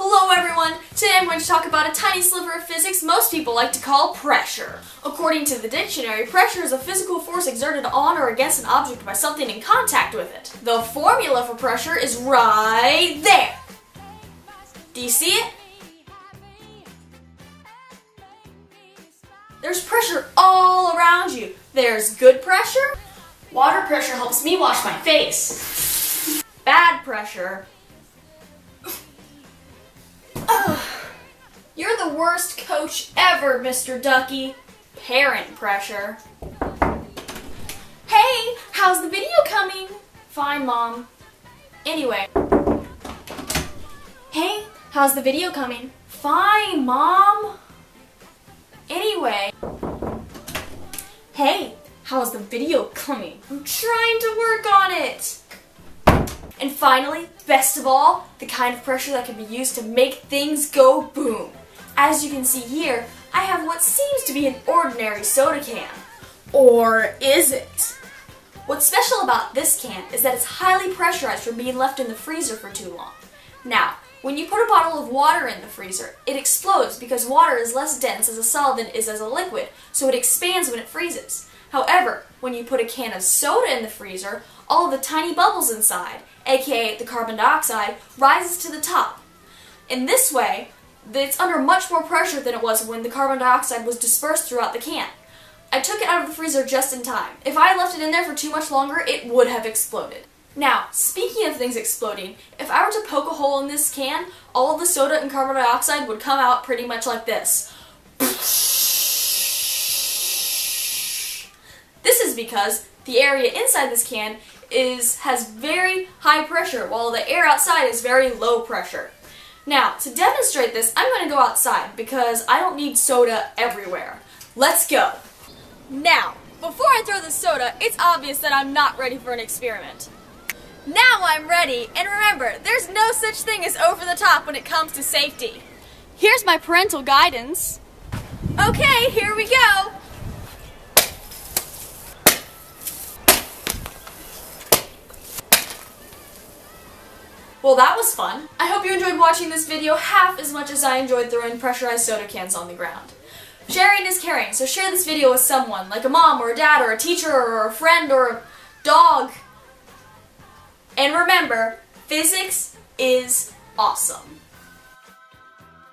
Hello everyone! Today I'm going to talk about a tiny sliver of physics most people like to call pressure. According to the dictionary, pressure is a physical force exerted on or against an object by something in contact with it. The formula for pressure is right there. Do you see it? There's pressure all around you. There's good pressure. Water pressure helps me wash my face. Bad pressure worst coach ever, Mr. Ducky. Parent pressure. Hey, how's the video coming? Fine, Mom. Anyway. Hey, how's the video coming? Fine, Mom. Anyway. Hey, how's the video coming? I'm trying to work on it. And finally, best of all, the kind of pressure that can be used to make things go boom. As you can see here, I have what seems to be an ordinary soda can. Or is it? What's special about this can is that it's highly pressurized from being left in the freezer for too long. Now, when you put a bottle of water in the freezer, it explodes because water is less dense as a solid than it is as a liquid, so it expands when it freezes. However, when you put a can of soda in the freezer, all of the tiny bubbles inside, aka the carbon dioxide, rises to the top. In this way, it's under much more pressure than it was when the carbon dioxide was dispersed throughout the can. I took it out of the freezer just in time. If I had left it in there for too much longer, it would have exploded. Now, speaking of things exploding, if I were to poke a hole in this can, all the soda and carbon dioxide would come out pretty much like this. This is because the area inside this can is has very high pressure, while the air outside is very low pressure. Now, to demonstrate this, I'm going to go outside because I don't need soda everywhere. Let's go! Now, before I throw the soda, it's obvious that I'm not ready for an experiment. Now I'm ready, and remember, there's no such thing as over the top when it comes to safety. Here's my parental guidance. Okay, here we go! Well, that was fun. I hope you enjoyed watching this video half as much as I enjoyed throwing pressurized soda cans on the ground. Sharing is caring, so share this video with someone, like a mom or a dad or a teacher or a friend or a dog. And remember, physics is awesome.